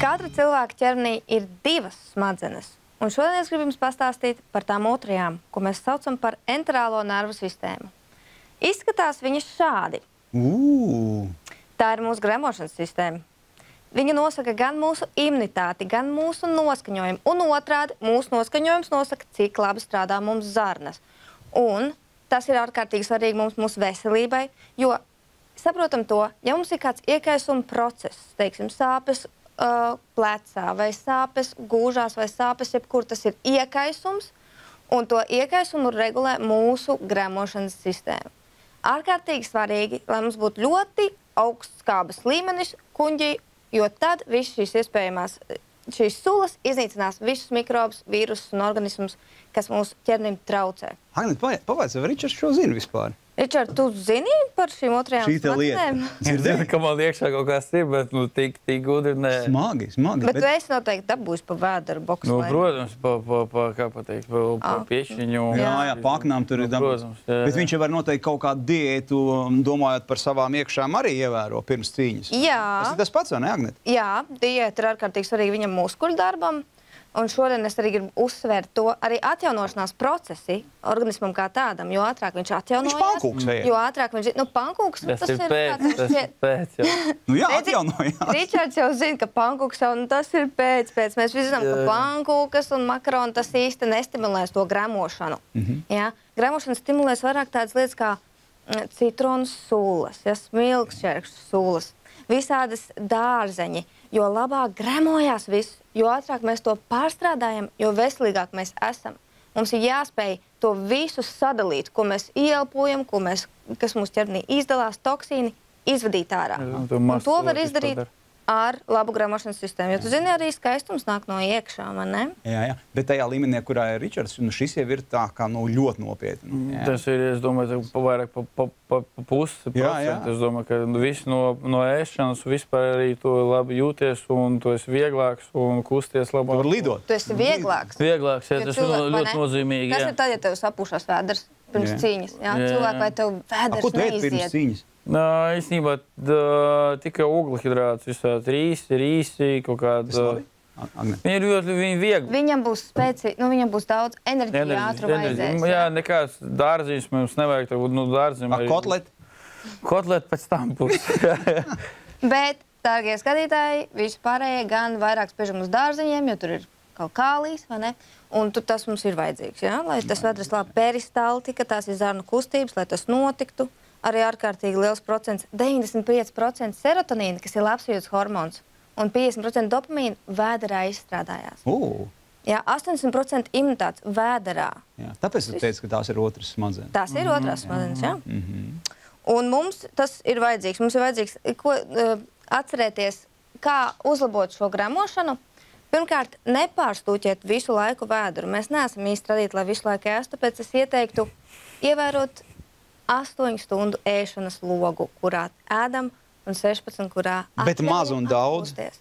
Katra cilvēka ķermenī ir divas smadzenes. Un šodien es gribu jums pastāstīt par tām otrajām, ko mēs saucam par enterālo nervu sistēmu. Izskatās viņas šādi. Ugh! Tā ir mūsu gremošanas sistēma. Viņa nosaka gan mūsu imunitāti, gan mūsu noskaņojumu. Un otrādi, mūsu noskaņojums nosaka, cik labi strādā mums zarnas. Un tas ir ārkārtīgi svarīgi mums, mūsu veselībai, jo saprotam to, ja mums ir kāds iekaisuma process, teiksim, sāpes uh, plecā vai sāpes gūžās vai sāpes, jebkur tas ir iekaisums, un to iekaisumu regulē mūsu gremošanas sistēma. Ārkārtīgi svarīgi, lai mums būtu ļoti augsts skābes līmenis kuģī, jo tad visas šīs iespējamās šīs sulas iznīcinās visus mikrobus, vīrusus un organismus, kas mūsu ķermenim traucē. Agnēs, pavaicā, vai Ričards šo zina vispār? Ričard, tu zini par šīm otrajām Šī te lieta. smadzenēm? Dzirdēji? ka man iekšā kaut kas ir, bet nu, tik, tik gudri nē. Smagi, smagi. Bet tu esi noteikti dabūjis pa vēdru boksu. Nu, protams, pa, pa, pa, kā pateikt, pa, pa Ah. piešiņu. Jā, jā, paknām tur ir Nu, dabūts. Protams, jā, Bet viņš jau var noteikti kaut kādu diētu, um, domājot par savām iekšām, arī ievēro pirms cīņas. Jā. Tas ir tas pats, vai ne, Agnēs? Jā, diēta ir ārkārtīgi svarīga viņam muskuļu darbam. Un šodien es arī gribu uzsvērt to arī atjaunošanās procesi organismam kā tādam. Jo ātrāk viņš atjaunojas, pankūks ēd. jo ātrāk viņš nu, pankūks, nu, Tas, tas ir pēc, tāds tas ir pēc. Jā. Nu jā, atjaunojās. Ričards jau zina, ka pankūks jau nu, tas ir pēc, pēc. Mēs visi zinām, ka Jā. pankūkas un makaroni tas īsti nestimulēs to gremošanu. Mm Mhm. -hmm. ja? Gremošana stimulēs vairāk tādas lietas kā mm, citronu sūlas, ja? smilkšķerkšņu sūlas, visādas dārzeņi. Jo labāk gremojās viss, jo ātrāk mēs to pārstrādājam, jo veselīgāk mēs esam. Mums ir jāspēj to visu sadalīt, ko mēs ieelpojam, ko mēs, kas mūsu ķermenī izdalās, toksīni, izvadīt ārā. To var izdarīt padara. Ar labu gramošanas sistēmu. Jo tu zini, arī skaistums nāk no iekšā, vai ne? Jā, jā. Bet tajā līmenī, kurā ir Ričards, nu, šis jau ir tā kā nu, ļoti nopietni. Jā. Tas ir, es domāju, pa vairāk pa, pa, pa, pa pusi Jā, jā. procentu. Es domāju, ka nu, viss no, no ēšanas vispār arī to labi jūties un tu esi vieglāks un kusties Tu labāk. vari lidot. Tu esi vieglāks. Vieglāks, jā, Jo tas ir cilvēki, vai ļoti ne? nozīmīgi. Kas jā. ir tad, ja tev sapūšās vēders pirms Jā. cīņas? Jā, Jā. cilvēki, vai tev A, vēders ko tu ēd pirms neiziet? cīņas? Nā, īstenībā tikai ugļhidrāts, visādi rīsi, rīsi, kaut kāda. Viņi ir ļoti viņi viegli. Viņam būs spēcīgi, nu viņam būs daudz enerģijas, Enerģi- ātrumu enerģi- aizies. Jā, nekāds dārziņš mums nevajag. Tagad, nu, dārziņš A, Kotleti? Kotlet pēc tam būs. Bet, dārgie skatītāji, vispārējie gan vairāk spiežam uz dārziņiem, jo tur ir kaut kālijas, vai ne? Un tur tas mums ir vajadzīgs, jā? lai tas vedras labi peristaltika, tās ir zarnu kustības, lai tas notiktu. Arī ārkārtīgi liels procents, 95% serotonīna, kas ir labsajūtas hormons, un 50% dopamīna vēderā izstrādājās. Uh, Jā, 80% imunitātes vēderā. jā. Tāpēc tu teici, ka tās ir otras smadzenes. Tās ir otrās smadzenes. jā. Mhm. Un mums tas ir vajadzīgs. Mums ir vajadzīgs ko, uh, atcerēties, kā uzlabot šo gramošanu. Pirmkārt, nepārstūķiet visu laiku vēdru. Mēs neesam īsti radīti, lai visu laiku ēstu. Tāpēc es ieteiktu ievērot 8 stundu ēšanas logu, kurā ēdam, un 16, kurā Bet atļaujam maz un daudz? atpūsties.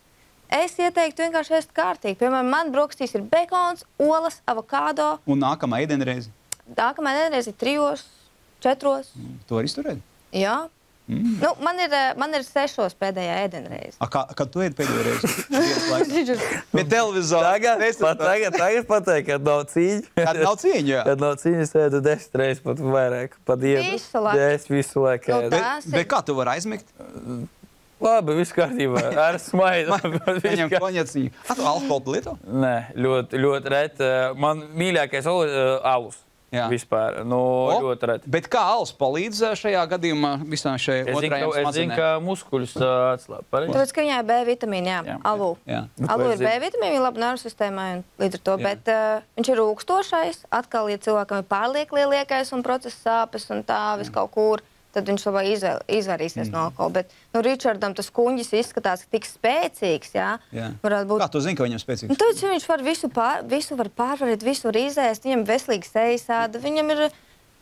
Es ieteiktu vienkārši ēst kārtīgi. Piemēram, man brokastīs ir bekons, olas, avokado. Un nākamā ēdienreize. Nākamā nedēļa ir trijos, četros. To var izturēt. Jā. Mm. Nu, man, ir, eh, man ir sešos pēdējā ēdienreize. A, kā, kad tu ēdi pēdējo reizi? Pie televizora. Tagad, Es pat, tagad, tagad pateikt, kad nav cīņa. Kad nav cīņa, jā. Kad nav cīņas, ēdu desmit reizes pat vairāk. Pa dienu. Visu laiku. Jā, es visu laiku Nu, ēdu. tā- Bet, bet kā tu vari aizmigt? Labi, viss kārtībā. Ar smaidu. Viņam kā- konjaciņu. A, tu alkoholu lieto? Nē, ļoti, ļoti reti. Man mīļākais uh, alus. Jā. Vispār. Nu, O, ļoti reti. Bet kā alus palīdz ā, šajā gadījumā visām šajām otrajām ka, es zinu, smadzenēm? ka muskuļus uh, atslāb. Pareizi? Tāpēc, ka viņai ir B vitamīna, jā, Jā. jā. alu. Jā. Nu, Alu ko ir B vitamīna, viņa labi nervu sistēmai un līdz ar to, Jā. bet uh, viņš ir rūkstošais. Atkal, ja cilvēkam ir pārlieku lielākais un procesa sāpes un tā vis kaut kur, tad viņš labāk izvēl, izvairīsies mm. no alkohola. Bet, nu, Ričardam tas kuņģis izskatās tik spēcīgs, jā, Jā. būt Kā tu zini, ka viņam Nu, spēcīgs? Tāpēc viņš var visu, pār, visu var pārvarēt, visu var izēst. Viņam ir veselīga sejas, āda, viņam ir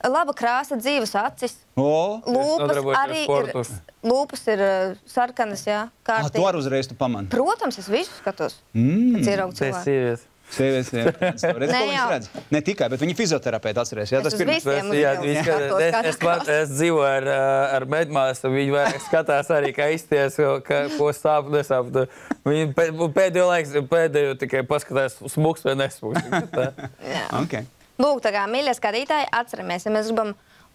laba krāsa, dzīves acis. O, Lūpas ar arī ir, sportu. lūpas ir uh, sarkanas, jā, a, tu kārtīgi. arī uzreiz tu pamani. Protams, es visu skatos. Mm. Pēc ieraugu cilvēku. Sieviete. Sievietes, jau. redz. Ne tikai, bet viņi fizioterapeiti atcerēs. Jā, Es tas pirmais. visiem Es, jā, viņš, skatos es, es, es dzīvoju ar, ā, ar medmāsu. Viņa vairāk skatās arī, kā izties, ka, ko sāp, nesāp. Viņa pē- pēdējo laiku pēdējo tikai paskatās, smūgs vai nesmūgs. Okay. Lūk, tā kā mīļie skatītāji, atceramies, ja mēs gribam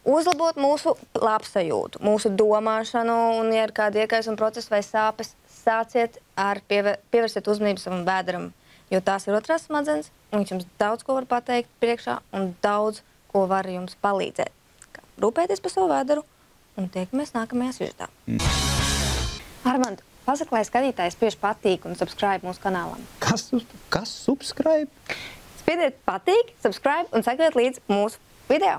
uzlabot mūsu labsajūtu, mūsu domāšanu, un, ja ir kādi iekaisuma procesi vai sāpes, sāciet ar pievēr, pievērsiet uzmanību savam vēderam, jo tās ir otrās smadzenes, un viņš jums daudz ko var pateikt priekšā, un daudz ko var jums palīdzēt. Kā Rūpēties par savu vēderu, un tiekamies nākamajā sižetā. Armand, pasaka, lai skatītājs spiež patīk un subscribe mūsu kanālam. Kas, kas subscribe? Spiediet patīk, subscribe un sekojiet līdzi mūsu video.